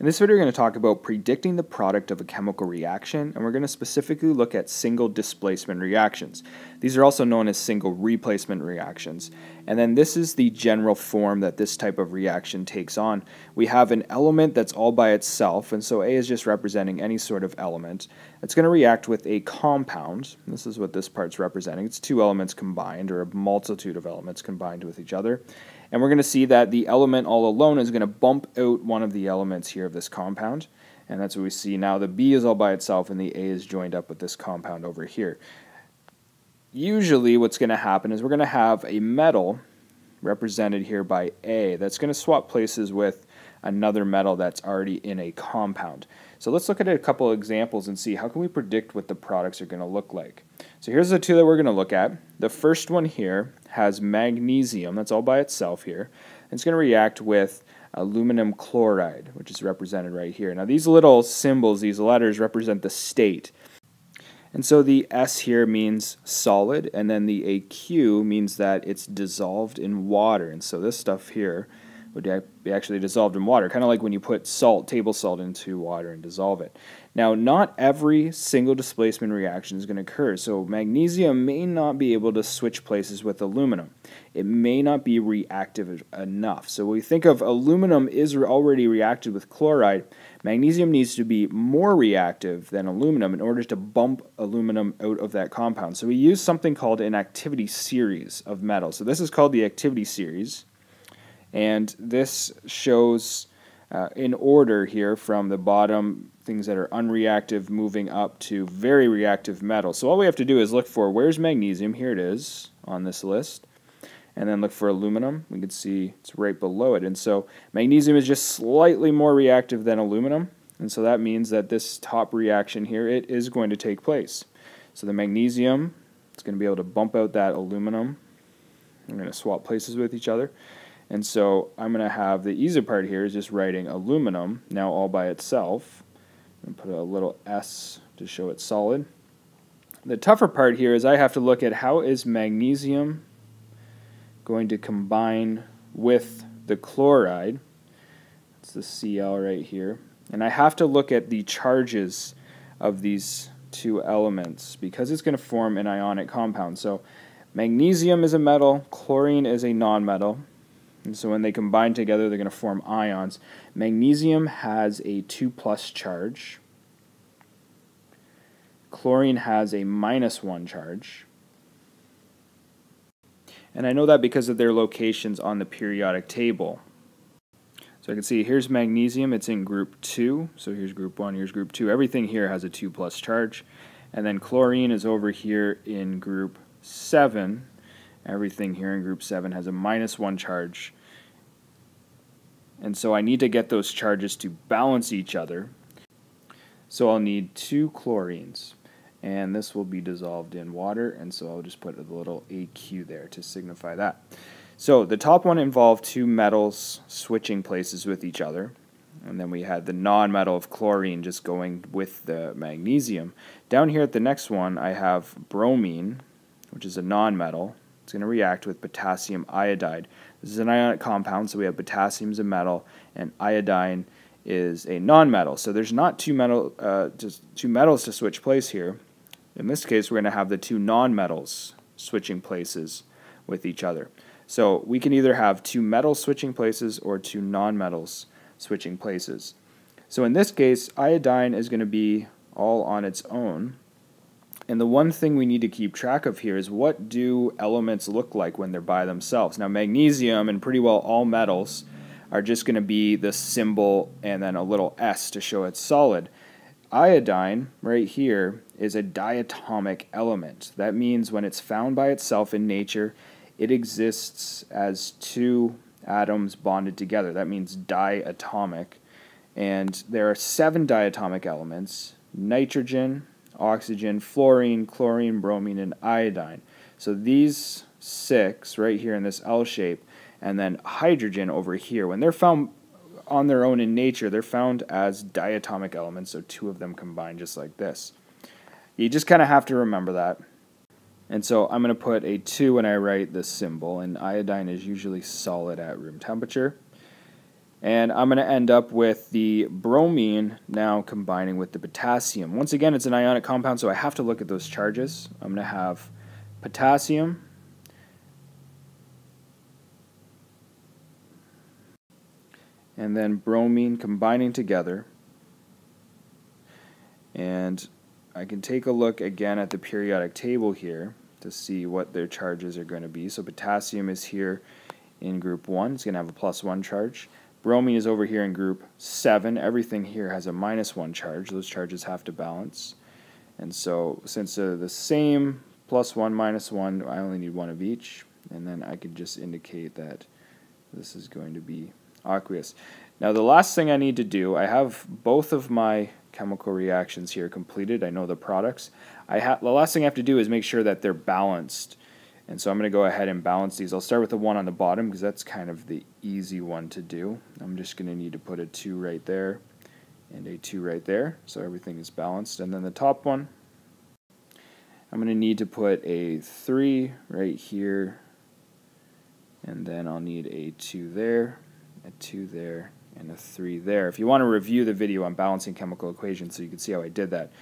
In this video, we're going to talk about predicting the product of a chemical reaction, and we're going to specifically look at single displacement reactions. These are also known as single replacement reactions. And then this is the general form that this type of reaction takes on. We have an element that's all by itself, and so A is just representing any sort of element. It's going to react with a compound. This is what this part's representing. It's two elements combined, or a multitude of elements combined with each other. And we're going to see that the element all alone is going to bump out one of the elements here of this compound. And that's what we see now. The B is all by itself and the A is joined up with this compound over here. Usually what's going to happen is we're going to have a metal represented here by A that's going to swap places with another metal that's already in a compound. So let's look at a couple examples and see how can we predict what the products are going to look like. So here's the two that we're going to look at. The first one here has magnesium, that's all by itself here. and It's going to react with aluminum chloride, which is represented right here. Now these little symbols, these letters represent the state. And so the S here means solid, and then the AQ means that it's dissolved in water. And so this stuff here would be actually dissolved in water, kind of like when you put salt, table salt, into water and dissolve it. Now, not every single displacement reaction is going to occur, so magnesium may not be able to switch places with aluminum. It may not be reactive enough. So we think of aluminum is already reacted with chloride, magnesium needs to be more reactive than aluminum in order to bump aluminum out of that compound. So we use something called an activity series of metals. So this is called the activity series. And this shows uh, in order here from the bottom things that are unreactive moving up to very reactive metals. So all we have to do is look for where's magnesium. Here it is on this list. And then look for aluminum. We can see it's right below it. And so magnesium is just slightly more reactive than aluminum. And so that means that this top reaction here, it is going to take place. So the magnesium, it's going to be able to bump out that aluminum. We're going to swap places with each other. And so I'm going to have the easy part here is just writing aluminum, now all by itself. And put a little S to show it's solid. The tougher part here is I have to look at how is magnesium going to combine with the chloride. It's the Cl right here. And I have to look at the charges of these two elements because it's going to form an ionic compound. So magnesium is a metal, chlorine is a nonmetal. And so when they combine together, they're going to form ions. Magnesium has a 2 plus charge. Chlorine has a minus 1 charge. And I know that because of their locations on the periodic table. So I can see here's magnesium, it's in group 2. So here's group 1, here's group 2. Everything here has a 2 plus charge. And then chlorine is over here in group 7 Everything here in group 7 has a minus 1 charge. And so I need to get those charges to balance each other. So I'll need two chlorines. And this will be dissolved in water, and so I'll just put a little AQ there to signify that. So the top one involved two metals switching places with each other. And then we had the non-metal of chlorine just going with the magnesium. Down here at the next one, I have bromine, which is a non-metal, it's going to react with potassium iodide. This is an ionic compound, so we have potassium as a metal, and iodine is a non-metal. So there's not two metal, uh, just two metals to switch place here. In this case, we're going to have the two nonmetals switching places with each other. So we can either have two metals switching places or two nonmetals switching places. So in this case, iodine is going to be all on its own. And the one thing we need to keep track of here is what do elements look like when they're by themselves? Now, magnesium and pretty well all metals are just going to be the symbol and then a little S to show it's solid. Iodine, right here, is a diatomic element. That means when it's found by itself in nature, it exists as two atoms bonded together. That means diatomic. And there are seven diatomic elements nitrogen, oxygen, fluorine, chlorine, bromine, and iodine. So these six right here in this L shape, and then hydrogen over here, when they're found on their own in nature, they're found as diatomic elements, so two of them combined just like this. You just kind of have to remember that. And so I'm going to put a 2 when I write this symbol, and iodine is usually solid at room temperature. And I'm going to end up with the bromine now combining with the potassium. Once again, it's an ionic compound, so I have to look at those charges. I'm going to have potassium and then bromine combining together. And I can take a look again at the periodic table here to see what their charges are going to be. So potassium is here in group 1. It's going to have a plus 1 charge. Bromine is over here in group 7. Everything here has a minus 1 charge. Those charges have to balance. And so since they're the same plus 1, minus 1, I only need one of each. And then I can just indicate that this is going to be aqueous. Now the last thing I need to do, I have both of my chemical reactions here completed. I know the products. I the last thing I have to do is make sure that they're balanced. And so I'm going to go ahead and balance these. I'll start with the one on the bottom because that's kind of the easy one to do. I'm just going to need to put a 2 right there and a 2 right there so everything is balanced. And then the top one, I'm going to need to put a 3 right here and then I'll need a 2 there, a 2 there, and a 3 there. If you want to review the video on balancing chemical equations so you can see how I did that,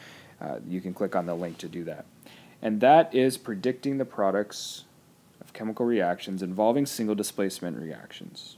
uh, you can click on the link to do that. And that is predicting the products of chemical reactions involving single displacement reactions.